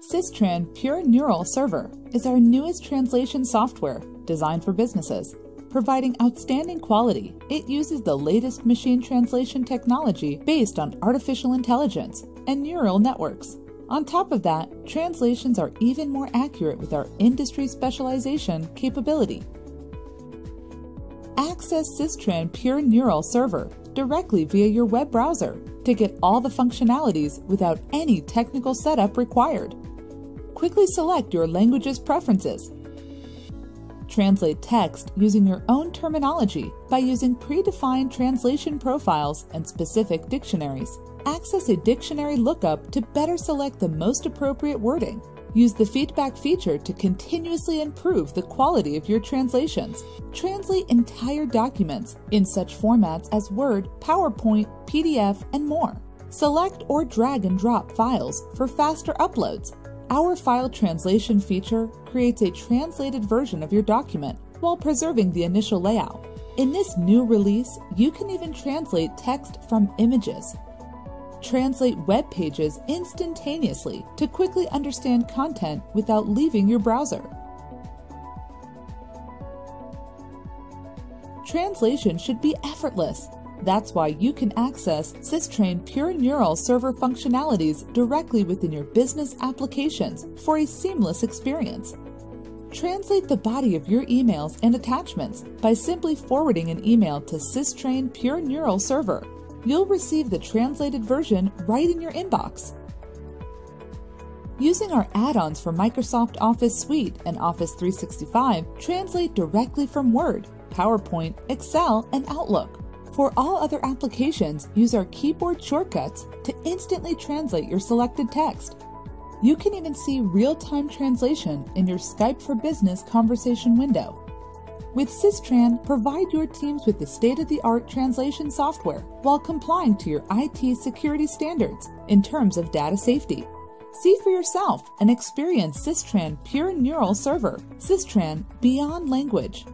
Systran Pure Neural Server is our newest translation software designed for businesses. Providing outstanding quality, it uses the latest machine translation technology based on artificial intelligence and neural networks. On top of that, translations are even more accurate with our industry specialization capability. Access Systran Pure Neural Server directly via your web browser to get all the functionalities without any technical setup required quickly select your language's preferences. Translate text using your own terminology by using predefined translation profiles and specific dictionaries. Access a dictionary lookup to better select the most appropriate wording. Use the feedback feature to continuously improve the quality of your translations. Translate entire documents in such formats as Word, PowerPoint, PDF, and more. Select or drag and drop files for faster uploads our file translation feature creates a translated version of your document while preserving the initial layout. In this new release, you can even translate text from images. Translate web pages instantaneously to quickly understand content without leaving your browser. Translation should be effortless that's why you can access Systran Pure Neural server functionalities directly within your business applications for a seamless experience. Translate the body of your emails and attachments by simply forwarding an email to Systran Pure Neural server. You'll receive the translated version right in your inbox. Using our add-ons for Microsoft Office Suite and Office 365, translate directly from Word, PowerPoint, Excel, and Outlook. For all other applications, use our keyboard shortcuts to instantly translate your selected text. You can even see real-time translation in your Skype for Business conversation window. With Systran, provide your teams with the state-of-the-art translation software while complying to your IT security standards in terms of data safety. See for yourself and experience Systran Pure Neural Server, Systran Beyond Language.